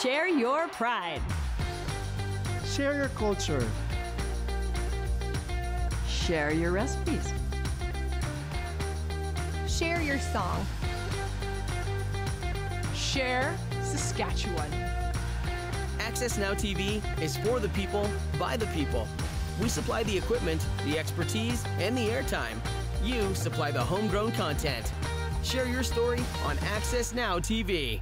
Share your pride. Share your culture. Share your recipes. Share your song. Share Saskatchewan. Access Now TV is for the people, by the people. We supply the equipment, the expertise, and the airtime. You supply the homegrown content. Share your story on Access Now TV.